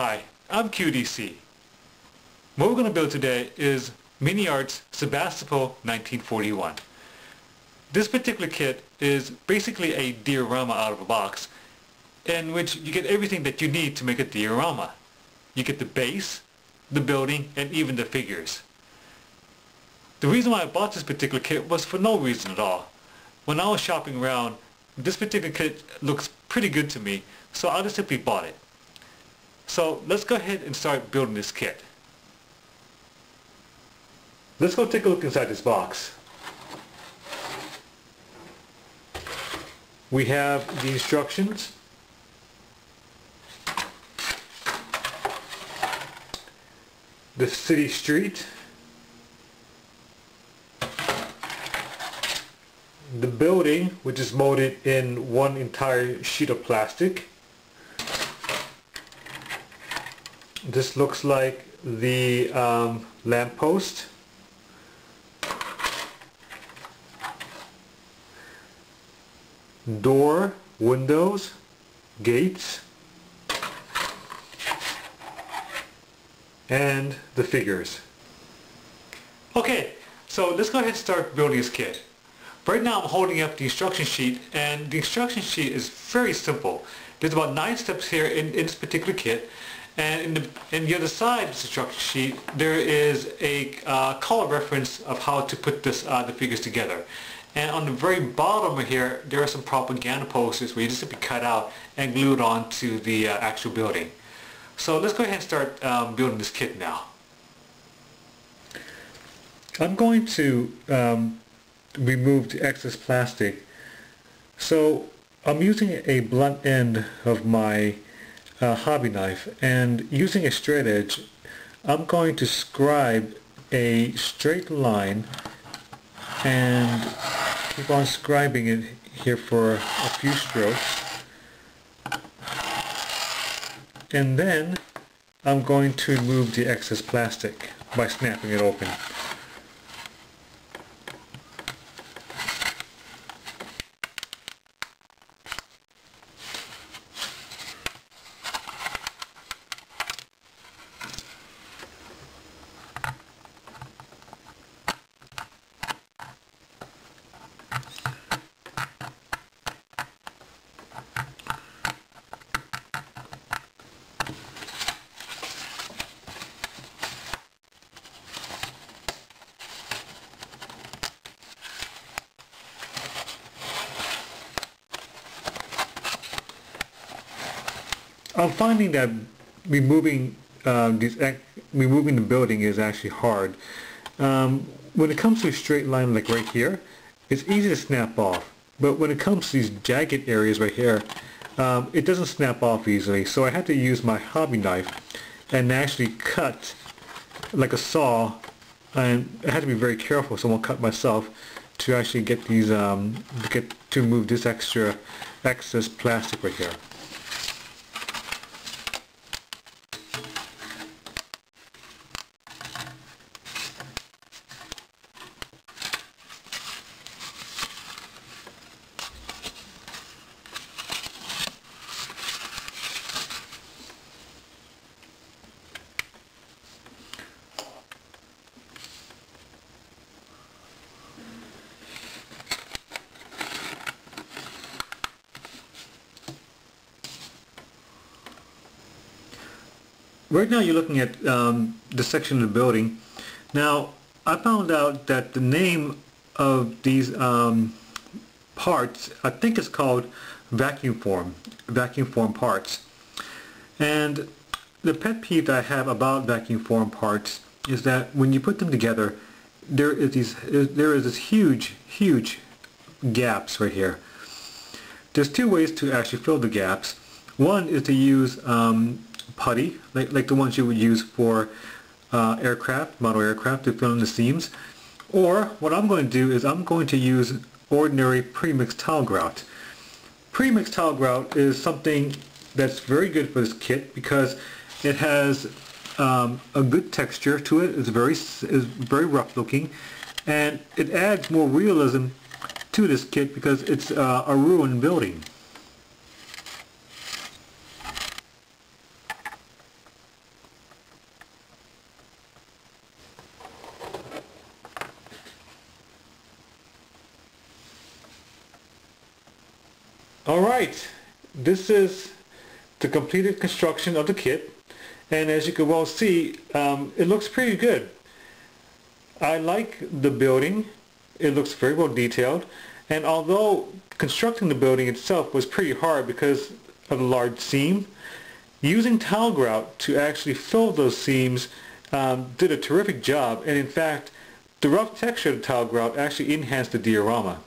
Hi, I'm QDC. What we're going to build today is MiniArt's Sebastopol 1941. This particular kit is basically a diorama out of a box in which you get everything that you need to make a diorama. You get the base, the building, and even the figures. The reason why I bought this particular kit was for no reason at all. When I was shopping around, this particular kit looks pretty good to me, so I just simply bought it. So let's go ahead and start building this kit. Let's go take a look inside this box. We have the instructions. The city street. The building, which is molded in one entire sheet of plastic. This looks like the um, lamppost. Door, windows, gates, and the figures. Okay, so let's go ahead and start building this kit. Right now I'm holding up the instruction sheet and the instruction sheet is very simple. There's about nine steps here in, in this particular kit and in the, in the other side of the instruction sheet there is a uh, color reference of how to put this, uh, the figures together. And on the very bottom here there are some propaganda posters where you just simply cut out and glue it onto the uh, actual building. So let's go ahead and start um, building this kit now. I'm going to um, remove the excess plastic. So I'm using a blunt end of my uh, hobby knife and using a straight edge I'm going to scribe a straight line and keep on scribing it here for a few strokes and then I'm going to remove the excess plastic by snapping it open. I'm finding that removing uh, these removing the building is actually hard. Um, when it comes to a straight line like right here, it's easy to snap off. But when it comes to these jagged areas right here, um, it doesn't snap off easily. So I had to use my hobby knife and actually cut like a saw. And I had to be very careful, so I won't cut myself to actually get these um, to get to remove this extra excess plastic right here. Right now you're looking at um, the section of the building. Now I found out that the name of these um, parts, I think it's called vacuum form, vacuum form parts. And the pet peeve that I have about vacuum form parts is that when you put them together, there is these, there is this huge, huge gaps right here. There's two ways to actually fill the gaps. One is to use um, putty, like, like the ones you would use for uh, aircraft, model aircraft to fill in the seams. Or what I'm going to do is I'm going to use ordinary pre-mixed tile grout. Pre-mixed tile grout is something that's very good for this kit because it has um, a good texture to it. It's very, it's very rough looking and it adds more realism to this kit because it's uh, a ruined building. Alright, this is the completed construction of the kit. And as you can well see um, it looks pretty good. I like the building, it looks very well detailed. And although constructing the building itself was pretty hard because of the large seam, using tile grout to actually fill those seams um, did a terrific job. And in fact the rough texture of the tile grout actually enhanced the diorama.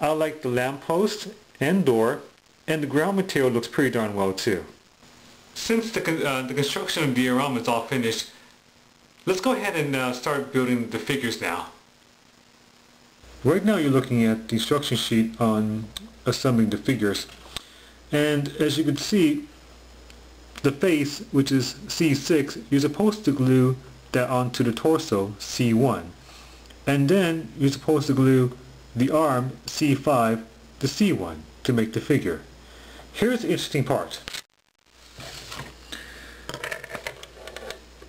I like the lamppost and door, and the ground material looks pretty darn well too. Since the, uh, the construction of the diorama is all finished, let's go ahead and uh, start building the figures now. Right now you're looking at the instruction sheet on assembling the figures. And as you can see, the face, which is C6, you're supposed to glue that onto the torso, C1. And then you're supposed to glue the arm, C5, to C1 to make the figure. Here's the interesting part.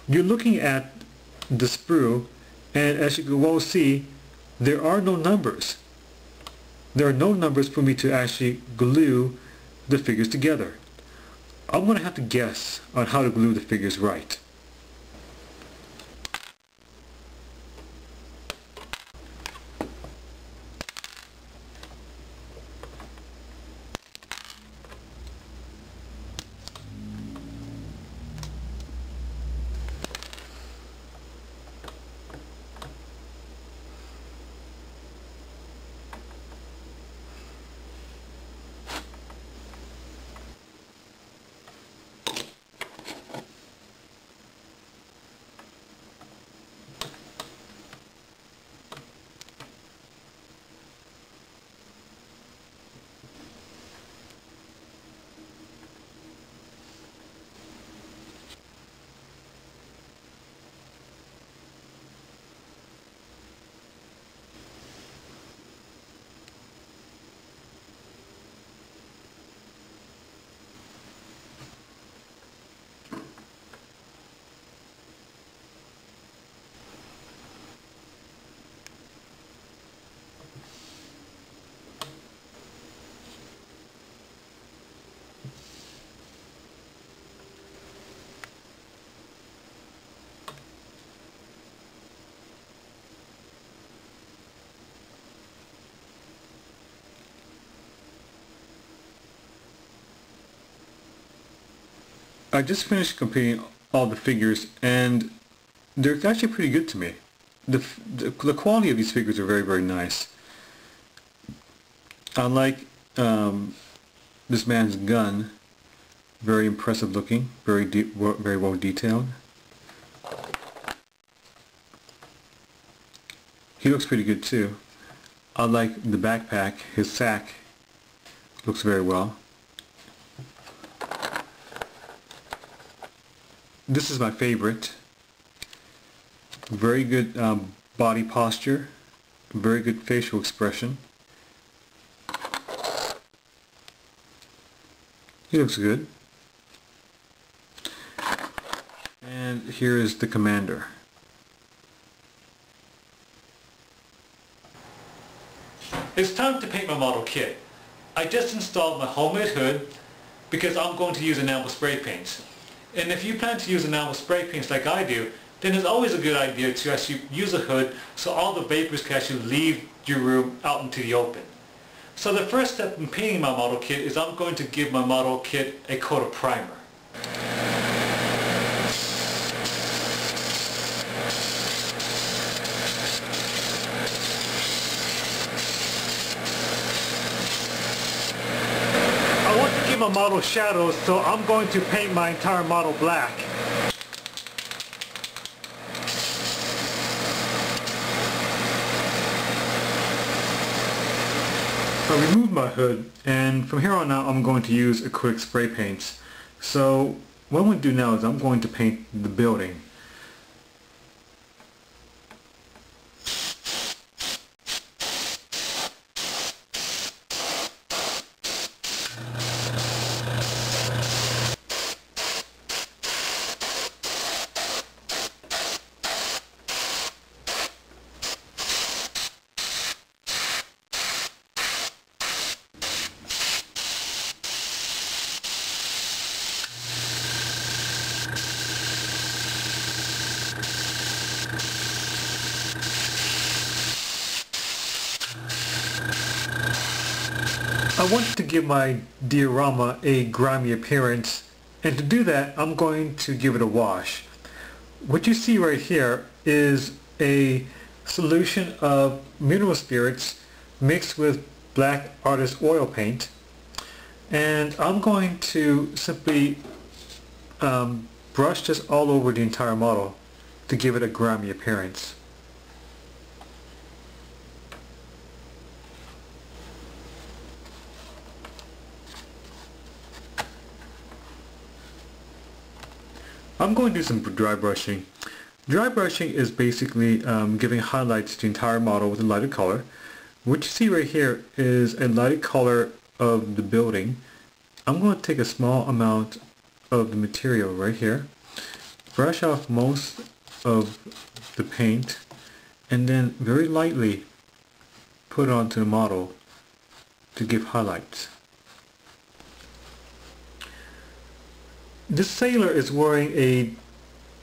You're looking at the sprue and as you can well see there are no numbers. There are no numbers for me to actually glue the figures together. I'm going to have to guess on how to glue the figures right. I just finished completing all the figures and they're actually pretty good to me. The, the, the quality of these figures are very, very nice. I like um, this man's gun. Very impressive looking, very, very well detailed. He looks pretty good too. I like the backpack, his sack looks very well. This is my favorite. Very good um, body posture, very good facial expression. He looks good. And here is the commander. It's time to paint my model kit. I just installed my homemade hood because I'm going to use enamel spray paints. And if you plan to use enamel spray paints like I do, then it's always a good idea to actually use a hood so all the vapors can actually leave your room out into the open. So the first step in painting my model kit is I'm going to give my model kit a coat of primer. my model shadows, so I'm going to paint my entire model black. I removed my hood and from here on out I'm going to use acrylic spray paints. So what I'm going to do now is I'm going to paint the building. I want to give my diorama a grimy appearance and to do that I'm going to give it a wash. What you see right here is a solution of mineral spirits mixed with black artist oil paint and I'm going to simply um, brush this all over the entire model to give it a grimy appearance. I'm going to do some dry brushing. Dry brushing is basically um, giving highlights to the entire model with a lighter color. What you see right here is a lighter color of the building. I'm going to take a small amount of the material right here, brush off most of the paint, and then very lightly put onto the model to give highlights. This sailor is wearing a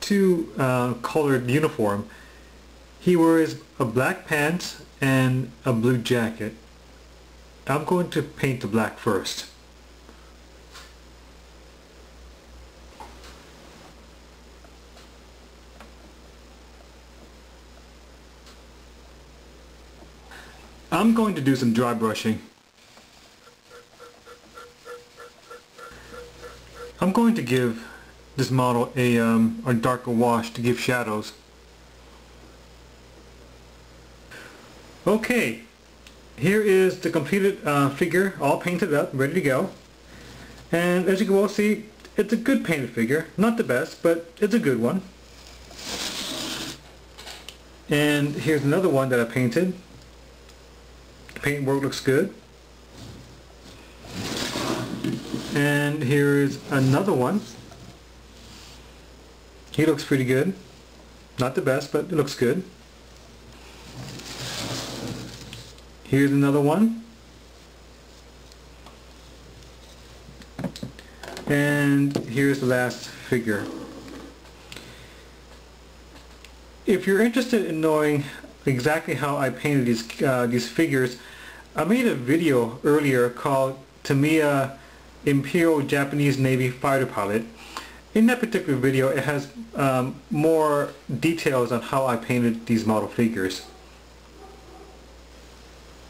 two uh, colored uniform. He wears a black pants and a blue jacket. I'm going to paint the black first. I'm going to do some dry brushing. I'm going to give this model a, um, a darker wash to give shadows. Okay, here is the completed uh, figure all painted up, ready to go. And as you can all see, it's a good painted figure. Not the best, but it's a good one. And here's another one that I painted. The paintwork looks good. And here's another one. He looks pretty good. Not the best, but it looks good. Here's another one. And here's the last figure. If you're interested in knowing exactly how I painted these, uh, these figures, I made a video earlier called Tamiya Imperial Japanese Navy fighter pilot. In that particular video it has um, more details on how I painted these model figures.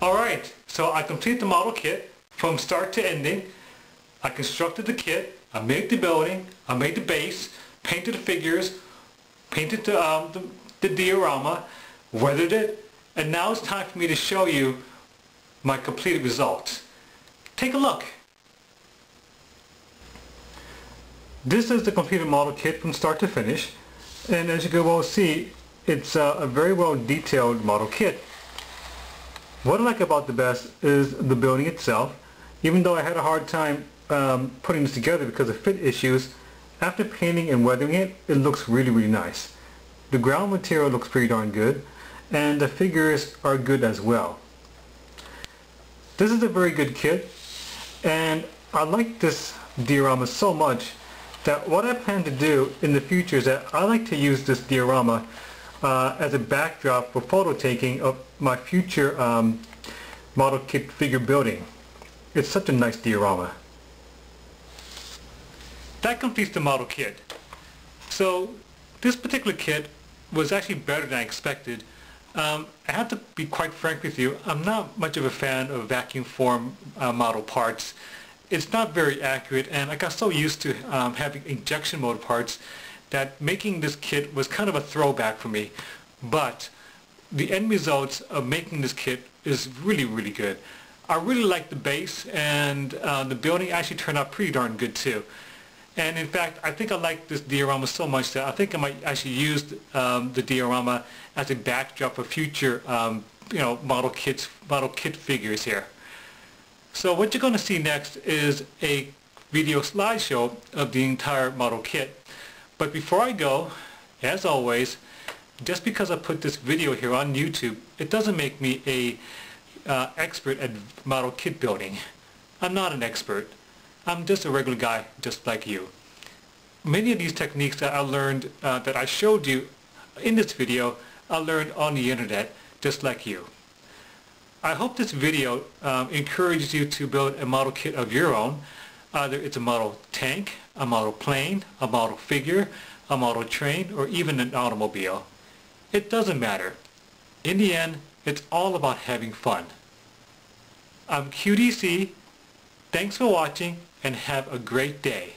Alright, so I completed the model kit from start to ending. I constructed the kit, I made the building, I made the base, painted the figures, painted the, um, the, the diorama, weathered it, and now it's time for me to show you my completed results. Take a look. This is the completed model kit from start to finish and as you can well see it's a very well detailed model kit. What I like about the best is the building itself. Even though I had a hard time um, putting this together because of fit issues, after painting and weathering it, it looks really really nice. The ground material looks pretty darn good and the figures are good as well. This is a very good kit and I like this diorama so much that what I plan to do in the future is that I like to use this diorama uh, as a backdrop for photo taking of my future um, model kit figure building. It's such a nice diorama. That completes the model kit. So this particular kit was actually better than I expected. Um, I have to be quite frank with you, I'm not much of a fan of vacuum form uh, model parts it's not very accurate and I got so used to um, having injection molded parts that making this kit was kind of a throwback for me but the end results of making this kit is really really good. I really like the base and uh, the building actually turned out pretty darn good too. And in fact, I think I like this diorama so much that I think I might actually use um, the diorama as a backdrop for future, um, you know, model kits, model kit figures here. So what you're going to see next is a video slideshow of the entire model kit. But before I go, as always, just because I put this video here on YouTube, it doesn't make me a uh, expert at model kit building. I'm not an expert. I'm just a regular guy just like you. Many of these techniques that I learned, uh, that I showed you in this video, I learned on the internet just like you. I hope this video um, encourages you to build a model kit of your own. Either it's a model tank, a model plane, a model figure, a model train, or even an automobile. It doesn't matter. In the end, it's all about having fun. I'm QDC. Thanks for watching and have a great day.